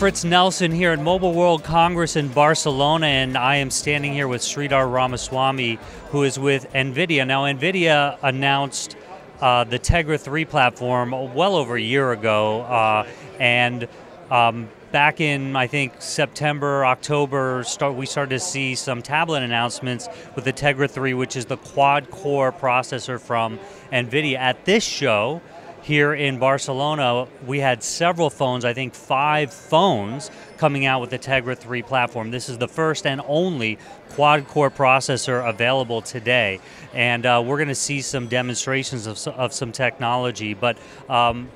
Fritz Nelson here at Mobile World Congress in Barcelona, and I am standing here with Sridhar Ramaswamy, who is with NVIDIA. Now, NVIDIA announced uh, the Tegra 3 platform well over a year ago, uh, and um, back in I think September, October, start, we started to see some tablet announcements with the Tegra 3, which is the quad-core processor from NVIDIA. At this show, here in Barcelona, we had several phones, I think five phones, coming out with the Tegra 3 platform. This is the first and only quad core processor available today. And uh, we're going to see some demonstrations of, of some technology. But um,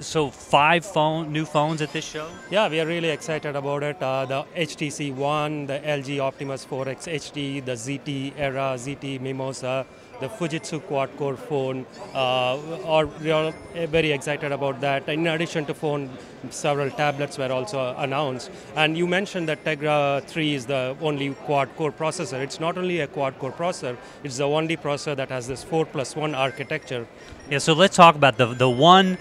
so five phone new phones at this show? Yeah, we are really excited about it. Uh, the HTC One, the LG Optimus 4X HD, the ZTE Era, ZTE Mimosa, the Fujitsu quad-core phone. Uh, are we are very excited about that. In addition to phone, several tablets were also announced. And you mentioned that Tegra 3 is the only quad-core processor. It's not only a quad-core processor; it's the only processor that has this 4 plus 1 architecture. Yeah. So let's talk about the the one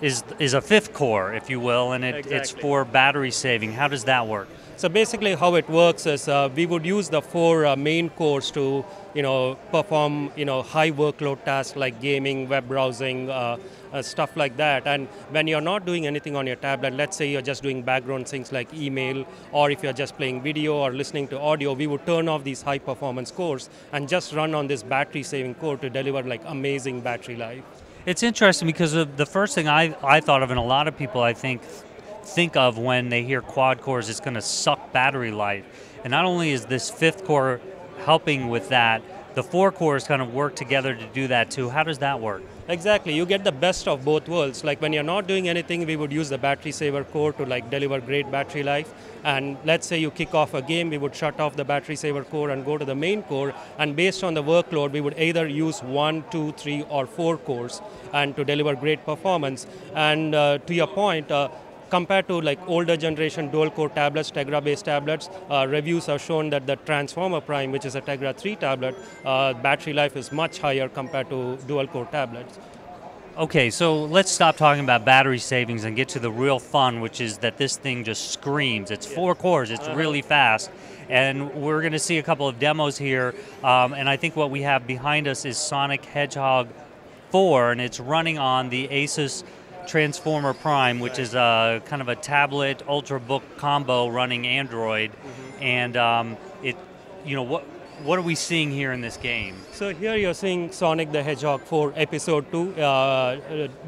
is is a fifth core, if you will, and it, exactly. it's for battery saving. How does that work? So basically, how it works is uh, we would use the four uh, main cores to, you know, perform, you know, high workload tasks like gaming, web browsing, uh, uh, stuff like that. And when you're not doing anything on your tablet, let's say you're just doing background things like email, or if you're just playing video or listening to audio, we would turn off these high performance cores and just run on this battery saving core to deliver like amazing battery life. It's interesting because the first thing I, I thought of, and a lot of people I think think of when they hear quad cores is going to suck battery life. And not only is this fifth core helping with that, the four cores kind of work together to do that too. How does that work? Exactly, you get the best of both worlds. Like when you're not doing anything, we would use the battery saver core to like deliver great battery life. And let's say you kick off a game, we would shut off the battery saver core and go to the main core. And based on the workload, we would either use one, two, three, or four cores, and to deliver great performance. And uh, to your point, uh, compared to like older generation dual core tablets, Tegra based tablets, uh, reviews have shown that the Transformer Prime, which is a Tegra 3 tablet, uh, battery life is much higher compared to dual core tablets. Okay, so let's stop talking about battery savings and get to the real fun, which is that this thing just screams. It's four cores, it's uh-huh. really fast. And we're going to see a couple of demos here. Um, and I think what we have behind us is Sonic Hedgehog 4, and it's running on the Asus Transformer Prime, which is a kind of a tablet ultrabook combo running Android, mm-hmm. and um, it, you know, what what are we seeing here in this game? So here you're seeing Sonic the Hedgehog 4 Episode 2. Uh,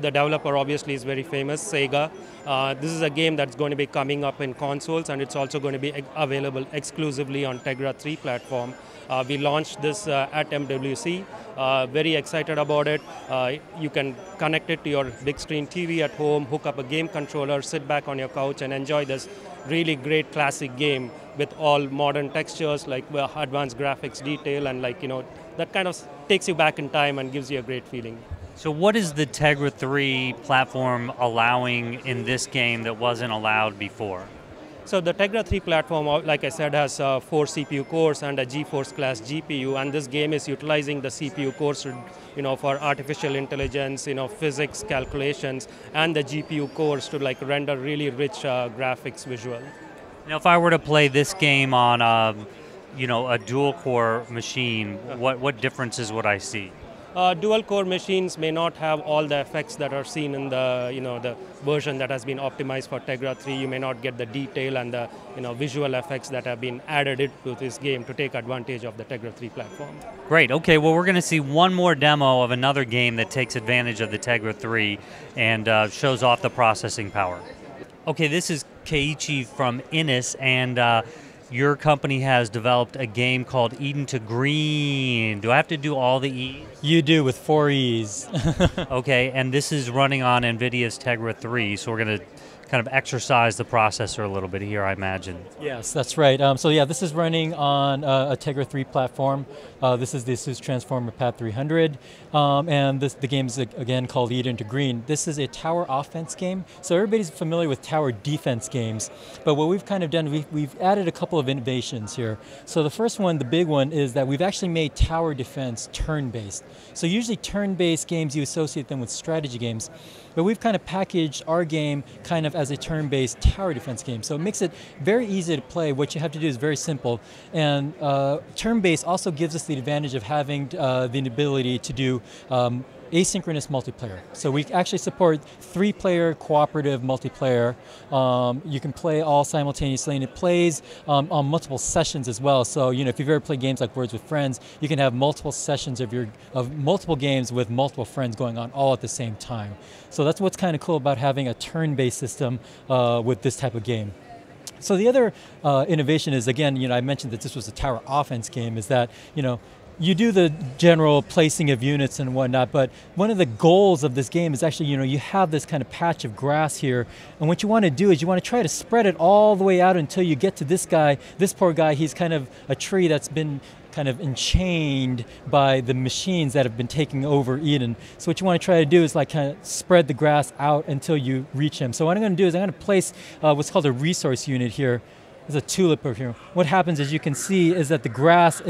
the developer obviously is very famous, Sega. Uh, this is a game that's going to be coming up in consoles and it's also going to be available exclusively on Tegra 3 platform. Uh, we launched this uh, at MWC. Uh, very excited about it. Uh, you can connect it to your big screen TV at home, hook up a game controller, sit back on your couch and enjoy this really great classic game with all modern textures like advanced graphics detail and like you know that kind of takes you back in time and gives you a great feeling. So what is the Tegra 3 platform allowing in this game that wasn't allowed before? So the Tegra 3 platform, uh, like I said, has uh, four CPU cores and a GeForce class GPU, and this game is utilizing the CPU cores, you know, for artificial intelligence, you know, physics calculations, and the GPU cores to like render really rich uh, graphics visual. Now, if I were to play this game on, um, you know, a dual core machine, what what differences would I see? Uh, dual core machines may not have all the effects that are seen in the you know the version that has been optimized for Tegra 3. You may not get the detail and the you know visual effects that have been added to this game to take advantage of the Tegra 3 platform. Great. Okay. Well, we're going to see one more demo of another game that takes advantage of the Tegra 3 and uh, shows off the processing power. Okay. This is Keiichi from INIS and. Uh, your company has developed a game called Eden to Greeeen. Do I have to do all the E's? You do with four E's. okay, and this is running on NVIDIA's Tegra 3, so we're going to kind of exercise the processor a little bit here, I imagine. Yes, that's right. Um, so yeah, this is running on uh, a Tegra 3 platform. Uh, this is the ASUS Transformer Pad 300, um, and this, the game is again called Eden to Greeeen. This is a tower offense game. So everybody's familiar with tower defense games, but what we've kind of done, we've, we've added a couple of innovations here. So the first one, the big one, is that we've actually made tower defense turn-based. So usually turn-based games, you associate them with strategy games, but we've kind of packaged our game kind of as a turn-based tower defense game. So it makes it very easy to play. What you have to do is very simple. And uh, turn-based also gives us the advantage of having uh, the ability to do um, asynchronous multiplayer. So we actually support three-player cooperative multiplayer. Um, you can play all simultaneously, and it plays um, on multiple sessions as well. So you know, if you've ever played games like Words with Friends, you can have multiple sessions of your of multiple games with multiple friends going on all at the same time. So that's what's kind of cool about having a turn-based system uh, with this type of game. So the other uh, innovation is again, you know, I mentioned that this was a tower offense game. Is that you know you do the general placing of units and whatnot, but one of the goals of this game is actually, you know, you have this kind of patch of grass here, and what you want to do is you want to try to spread it all the way out until you get to this guy. This poor guy, he's kind of a tree that's been kind of enchained by the machines that have been taking over Eden. So what you want to try to do is like kind of spread the grass out until you reach him. So what I'm going to do is I'm going to place uh, what's called a resource unit here there's a tulip over here. What happens, as you can see, is that the grass,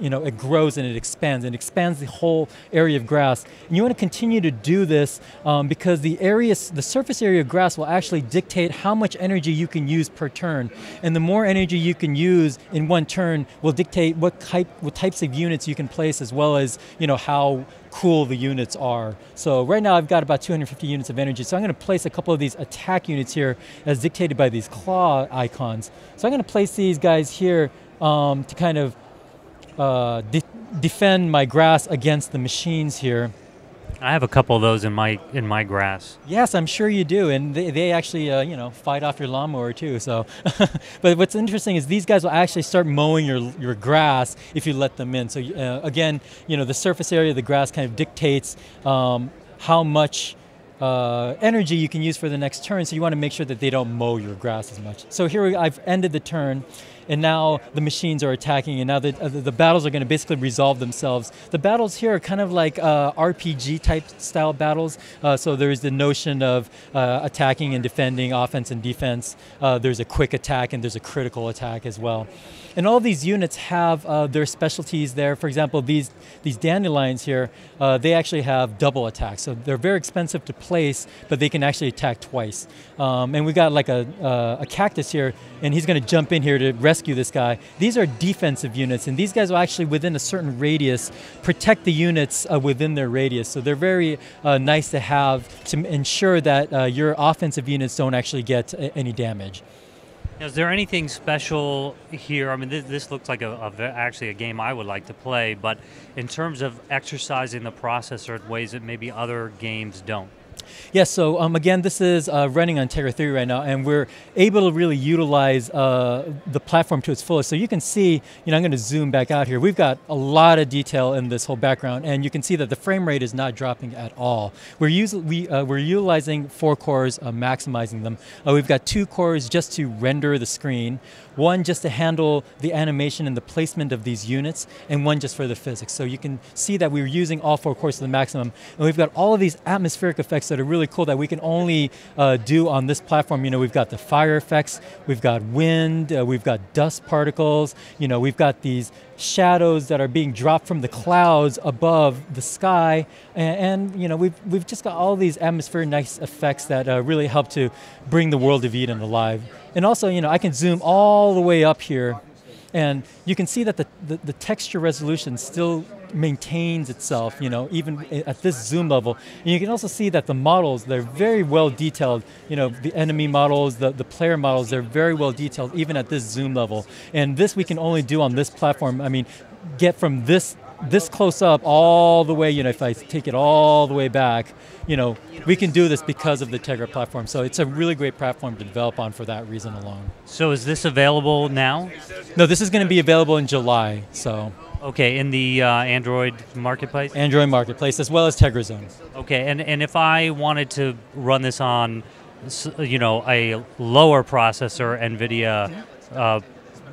you know, it grows and it expands and expands the whole area of grass. And you want to continue to do this um, because the area, the surface area of grass will actually dictate how much energy you can use per turn. And the more energy you can use in one turn will dictate what type, what types of units you can place, as well as you know how cool the units are. So right now I've got about 250 units of energy. So I'm going to place a couple of these attack units here as dictated by these claw icons. So I'm going to place these guys here um, to kind of uh, de defend my grass against the machines here. I have a couple of those in my in my grass. Yes, I'm sure you do, and they, they actually uh, you know fight off your lawnmower too. So, but what's interesting is these guys will actually start mowing your your grass if you let them in. So uh, again, you know the surface area of the grass kind of dictates um, how much uh, energy you can use for the next turn, so you want to make sure that they don't mow your grass as much. So here we, I've ended the turn, and now the machines are attacking, and now the, uh, the battles are going to basically resolve themselves. The battles here are kind of like uh, RPG type style battles, uh, so there's the notion of uh, attacking and defending, offense and defense. Uh, there's a quick attack, and there's a critical attack as well. And all these units have uh, their specialties there. For example, these, these dandelions here, they actually have double attacks. So they're very expensive to place, but they can actually attack twice. Um, and we've got like a, a cactus here, and he's going to jump in here to rescue this guy. These are defensive units, and these guys will actually, within a certain radius, protect the units uh, within their radius. So they're very uh, nice to have to ensure that uh, your offensive units don't actually get any damage. Is there anything special here? I mean, this, this looks like a, a, actually a game I would like to play, but in terms of exercising the processor in ways that maybe other games don't. Yes, so um, again, this is uh, running on Tegra 3 right now, and we're able to really utilize uh, the platform to its fullest. So you can see, you know, I'm going to zoom back out here. We've got a lot of detail in this whole background, and you can see that the frame rate is not dropping at all. We're, use, we, uh, we're utilizing four cores, uh, maximizing them. Uh, we've got two cores just to render the screen, one just to handle the animation and the placement of these units, and one just for the physics. So you can see that we're using all four cores to the maximum, and we've got all of these atmospheric effects that are really cool that we can only uh, do on this platform. You know, we've got the fire effects, we've got wind, uh, we've got dust particles, you know, we've got these shadows that are being dropped from the clouds above the sky, and, and you know, we've, we've just got all these atmospheric nice effects that uh, really help to bring the world of Eden alive. And also, you know, I can zoom all the way up here and you can see that the, the, the, texture resolution still maintains itself, you know, even at this zoom level. And you can also see that the models, they're very well detailed. You know, the enemy models, the, the player models, they're very well detailed even at this zoom level. And this we can only do on this platform. I mean, get from this this close up all the way, you know, if I take it all the way back, you know, we can do this because of the Tegra platform. So it's a really great platform to develop on for that reason alone. So is this available now? No, this is going to be available in July. So. Okay, in the uh, Android marketplace. Android marketplace as well as Tegra Zone. Okay, and and if I wanted to run this on, you know, a lower processor NVIDIA uh,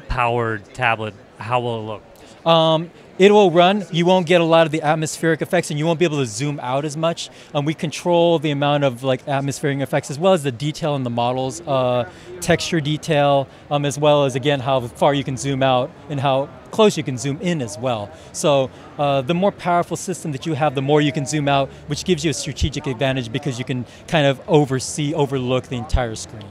powered tablet, how will it look? Um, it will run. You won't get a lot of the atmospheric effects, and you won't be able to zoom out as much. Um, we control the amount of like atmospheric effects as well as the detail in the models, uh, texture detail, um, as well as again how far you can zoom out and how close you can zoom in as well. So uh, the more powerful system that you have, the more you can zoom out, which gives you a strategic advantage because you can kind of oversee, overlook the entire screen.